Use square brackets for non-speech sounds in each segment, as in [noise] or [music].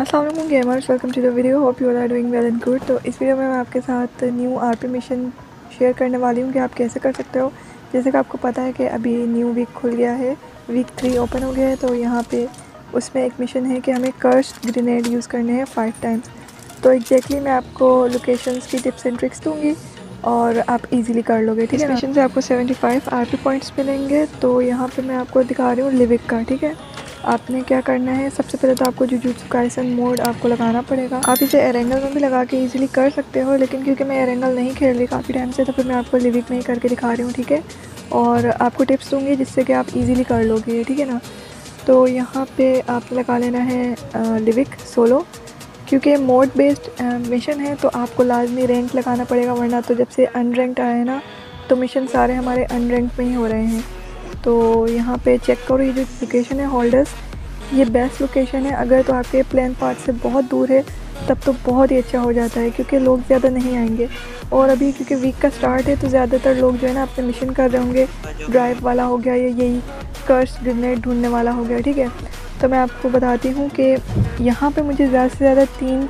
Aslam gamers welcome to the video hope you are doing well and good तो इस video में मैं आपके साथ न्यू आरपी मिशन शेयर करने वाली हूँ कि आप कैसे कर सकते हो। जैसे कि आपको पता है कि अभी न्यू वीक खुल गया है वीक थ्री ओपन हो गया है तो यहाँ पे उसमें एक मिशन है कि हमें कर्स ग्रेनेड यूज़ करने हैं फाइव टाइम्स तो एग्जैक्टली मैं आपको लोकेशंस की टिप्स एंड ट्रिक्स दूँगी और आप इजीली कर लोगे, ठीक है मिशन से आपको 75 आरपी पॉइंट्स मिलेंगे तो यहाँ पे मैं आपको दिखा रही हूँ लिविक का, ठीक है? आपने क्या करना है? सबसे पहले तो आपको जुजुत्सु काइसन मोड आपको लगाना पड़ेगा। आप इसे एरेंगल में भी लगा के इजीली कर सकते हो, लेकिन क्योंकि मैं एरेंगल नहीं खेल रही काफ़ी टाइम से तो फिर मैं आपको लिविक में ही करके दिखा रही हूँ, ठीक है? और आपको टिप्स दूँगी जिससे कि आप इजीली कर लोगे, ठीक है ना? तो यहाँ पे आप लगा लेना है लिविक सोलो क्योंकि मोड बेस्ड मिशन है तो आपको लाजमी रैंक लगाना पड़ेगा, वरना तो जब से अनरैंक्ड आए ना तो मिशन सारे हमारे अनरैंक में ही हो रहे हैं। तो यहाँ पे चेक करो, ये जो लोकेशन है होल्डर्स ये बेस्ट लोकेशन है। अगर तो आपके प्लान पार्ट से बहुत दूर है, तब तो बहुत ही अच्छा हो जाता है, क्योंकि लोग ज़्यादा नहीं आएँगे। और अभी क्योंकि वीक का स्टार्ट है तो ज़्यादातर लोग जो है ना अपने मिशन कर रहे होंगे। ड्राइव वाला हो गया या यही कर्स ग्रेनेड ढूँढने वाला हो गया, ठीक है? तो मैं आपको बताती हूँ कि यहाँ पे मुझे ज़्यादा से ज़्यादा तीन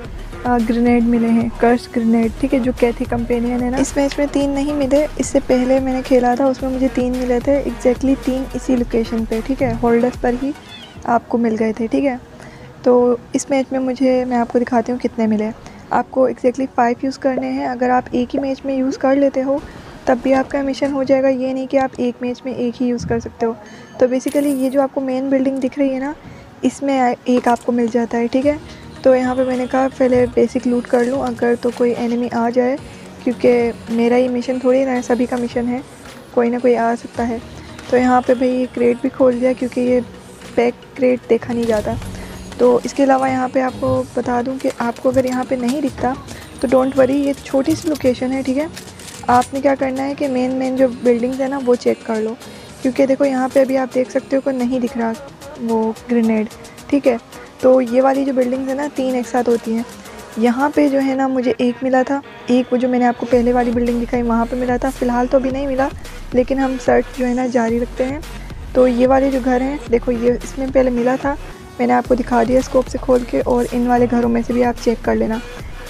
ग्रेनेड मिले हैं कर्स ग्रेनेड ठीक है, जो कैथी कंपेनियन है ना? इस मैच में तीन नहीं मिले, इससे पहले मैंने खेला था, उसमें मुझे तीन मिले थे एग्जैक्टली तीन इसी लोकेशन पे, ठीक है होल्डर्स पर ही आपको मिल गए थे, ठीक है? तो इस मैच में मुझे, मैं आपको दिखाती हूँ कितने मिले। आपको एग्जैक्टली फाइव यूज़ करने हैं, अगर आप एक ही मैच में यूज़ कर लेते हो, तब भी आपका मिशन हो जाएगा ये नहीं कि आप एक मैच में एक ही यूज़ कर सकते हो। तो बेसिकली ये जो आपको मेन बिल्डिंग दिख रही है ना, इसमें एक आपको मिल जाता है, ठीक है? तो यहाँ पे मैंने कहा, पहले बेसिक लूट कर लूँ, अगर तो कोई एनिमी आ जाए, क्योंकि मेरा ही मिशन थोड़ी ना सभी का मिशन है, कोई ना कोई आ सकता है। तो यहाँ पे भाई ये क्रेट भी खोल दिया, क्योंकि ये पैक क्रेट देखा नहीं जाता। तो इसके अलावा यहाँ पे आपको बता दूँ कि आपको अगर यहाँ पे नहीं दिखता तो डोंट वरी ये छोटी सी लोकेशन है, ठीक है? आपने क्या करना है कि मेन मेन जो बिल्डिंग्स है ना, वो चेक कर लो। क्योंकि देखो, यहाँ पे अभी आप देख सकते हो कि नहीं दिख रहा वो ग्रेनेड ठीक है? तो ये वाली जो बिल्डिंग्स है ना, तीन एक साथ होती हैं। यहाँ पे जो है ना, मुझे एक मिला था। एक वो जो मैंने आपको पहले वाली बिल्डिंग दिखाई, वहाँ पे मिला था। फ़िलहाल तो अभी नहीं मिला, लेकिन हम सर्च जो है ना, जारी रखते हैं। तो ये वाले जो घर हैं, देखो ये इसमें पहले मिला था। मैंने आपको दिखा दिया स्कोप से खोल के, और इन वाले घरों में से भी आप चेक कर लेना।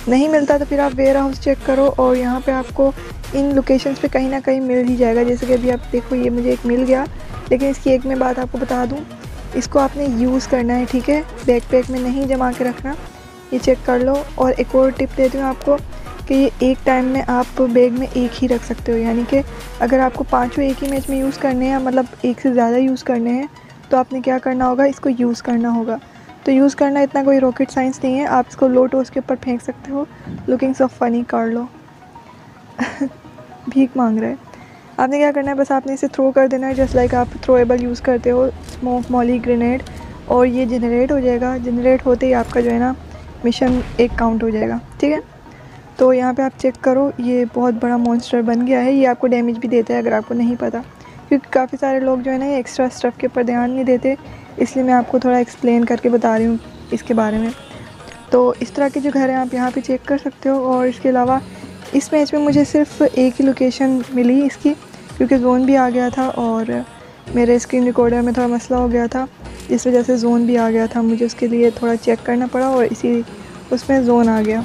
नहीं मिलता तो फिर आप वेयर हाउस चेक करो, और यहाँ पे आपको इन लोकेशंस पे कहीं ना कहीं मिल ही जाएगा। जैसे कि अभी आप देखो, ये मुझे एक मिल गया, लेकिन इसकी एक मैं बात आपको बता दूँ। इसको आपने यूज़ करना है, ठीक है? बैग पैक में नहीं जमा के रखना। ये चेक कर लो और एक और टिप देती हूँ आपको कि ये एक टाइम में आप बैग में एक ही रख सकते हो। यानी कि अगर आपको पाँचों एक ही मैच में यूज़ करने हैं मतलब एक से ज़्यादा यूज़ करने हैं तो आपने क्या करना होगा? इसको यूज़ करना होगा। तो यूज़ करना इतना कोई रॉकेट साइंस नहीं है। आप इसको लो टोस के ऊपर फेंक सकते हो। लुकिंग सो फनी कर लो। [laughs] भीख मांग रहे आपने क्या करना है? बस आपने इसे थ्रो कर देना है जस्ट लाइक आप थ्रोएबल यूज़ करते हो स्मोक मॉली ग्रेनेड और ये जनरेट हो जाएगा। जनरेट होते ही आपका जो है ना मिशन एक काउंट हो जाएगा। ठीक है? तो यहाँ पे आप चेक करो, ये बहुत बड़ा मॉन्स्टर बन गया है। ये आपको डैमेज भी देता है, अगर आपको नहीं पता। क्योंकि काफ़ी सारे लोग जो है ना, ये एक्स्ट्रा स्टफ़ के ऊपर ध्यान नहीं देते। इसलिए मैं आपको थोड़ा एक्सप्लेन करके बता रही हूँ इसके बारे में। तो इस तरह के जो घर हैं, आप यहाँ पे चेक कर सकते हो। और इसके अलावा इस मैच में मुझे सिर्फ़ एक ही लोकेशन मिली इसकी, क्योंकि जोन भी आ गया था और मेरे स्क्रीन रिकॉर्डर में थोड़ा मसला हो गया था। इस वजह से जोन भी आ गया था। मुझे उसके लिए थोड़ा चेक करना पड़ा और इसी उसमें जोन आ गया।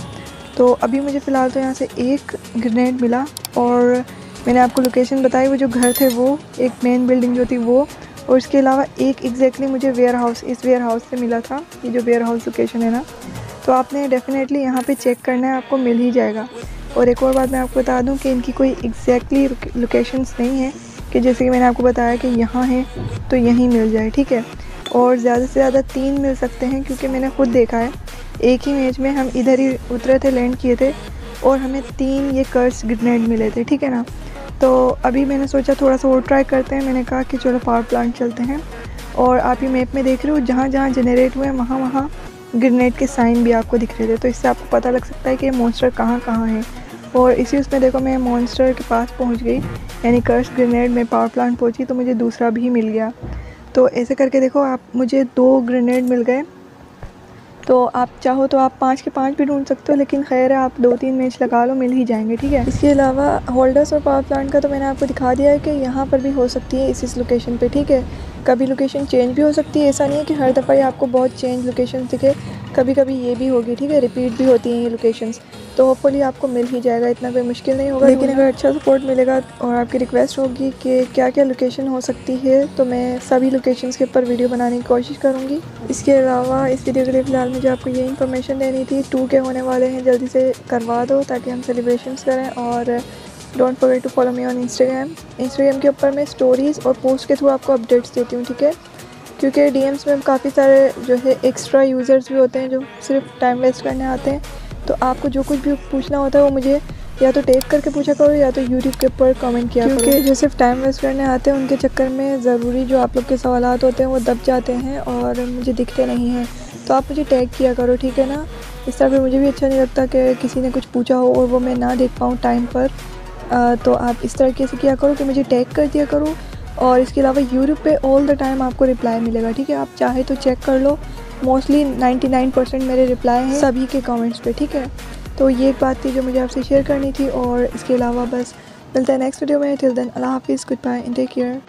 तो अभी मुझे फ़िलहाल तो यहाँ से एक ग्रेनेड मिला और मैंने आपको लोकेशन बताई, वो जो घर थे वो, एक मेन बिल्डिंग जो थी वो, और इसके अलावा एक एग्जैक्टली मुझे वेयर हाउस इस वेयर हाउस से मिला था, ये जो वेयर हाउस लोकेशन है ना। तो आपने डेफ़िनेटली यहाँ पे चेक करना है, आपको मिल ही जाएगा। और एक और बात मैं आपको बता दूँ कि इनकी कोई एग्जैक्टली लोकेशंस नहीं है, कि जैसे कि मैंने आपको बताया कि यहाँ है तो यहीं मिल जाए, ठीक है? और ज़्यादा से ज़्यादा तीन मिल सकते हैं, क्योंकि मैंने ख़ुद देखा है। एक ही मैच में हम इधर ही उतरे थे लैंड किए थे, और हमें तीन ये कर्स ग्रेनेड मिले थे, ठीक है ना? तो अभी मैंने सोचा थोड़ा सा और ट्राई करते हैं। मैंने कहा कि चलो पावर प्लांट चलते हैं। और आप ये मैप में देख रहे हो जहाँ जहाँ जनरेट हुए हैं वहाँ वहाँ ग्रेनेड के साइन भी आपको दिख रहे थे। तो इससे आपको पता लग सकता है कि ये मॉन्स्टर कहाँ कहाँ है। और इसी उसमें देखो मैं मॉन्स्टर के पास पहुँच गई, यानी कर्स ग्रेनेड में पावर प्लांट पहुँची तो मुझे दूसरा भी मिल गया। तो ऐसे करके देखो आप, मुझे दो ग्रेनेड मिल गए। तो आप चाहो तो आप पाँच के पाँच भी ढूंढ सकते हो, लेकिन खैर आप दो तीन मैच लगा लो, मिल ही जाएँगे, ठीक है? इसके अलावा होल्डर्स और पावर प्लांट का तो मैंने आपको दिखा दिया है कि यहाँ पर भी हो सकती है इस इस लोकेशन पे, ठीक है? कभी लोकेशन चेंज भी हो सकती है। ऐसा नहीं है कि हर दफ़ा ये आपको बहुत चेंज लोकेशन दिखे। कभी कभी ये भी होगी ठीक है? रिपीट भी होती हैं ये लोकेशंस तो होपफुली आपको मिल ही जाएगा इतना कोई मुश्किल नहीं होगा। लेकिन अगर अच्छा सपोर्ट मिलेगा और आपकी रिक्वेस्ट होगी कि क्या क्या लोकेशन हो सकती है तो मैं सभी लोकेशंस के ऊपर वीडियो बनाने की कोशिश करूँगी। इसके अलावा इस वीडियो के लिए फ़िलहाल मुझे आपको ये इन्फॉर्मेशन देनी थी टू के होने वाले हैं जल्दी से करवा दो ताकि हम सेलिब्रेशन करें और don't forget to follow me on Instagram Instagram के ऊपर मैं स्टोरीज़ और पोस्ट के थ्रू आपको अपडेट्स देती हूँ, ठीक है? क्योंकि डीएम्स में काफ़ी सारे जो है एक्स्ट्रा यूज़र्स भी होते हैं जो सिर्फ़ टाइम वेस्ट करने आते हैं। तो आपको जो कुछ भी पूछना होता है वो मुझे या तो टेक करके पूछा करो या तो यूट्यूब के ऊपर कमेंट किया क्योंकि जो सिर्फ़ टाइम वेस्ट करने आते हैं, उनके चक्कर में ज़रूरी जो आप लोग के सवाल होते हैं वो दब जाते हैं और मुझे दिखते नहीं हैं। तो आप मुझे टैग किया करो, ठीक है ना? इस तरह मुझे भी अच्छा नहीं लगता कि किसी ने कुछ पूछा हो और वो मैं ना देख पाऊँ टाइम पर। तो आप इस तरीके से किया करो कि मुझे टैग कर दिया करो और इसके अलावा यूट्यूब पे ऑल द टाइम आपको रिप्लाई मिलेगा, ठीक है? आप चाहे तो चेक कर लो। मोस्टली 99 परसेंट मेरे रिप्लाई हैं सभी के कमेंट्स पे, ठीक है? तो ये एक बात थी जो मुझे आपसे शेयर करनी थी और इसके अलावा बस मिलता है नेक्स्ट वीडियो में। टिल देन अल्लाह हाफिज़ गुड बाय टेक केयर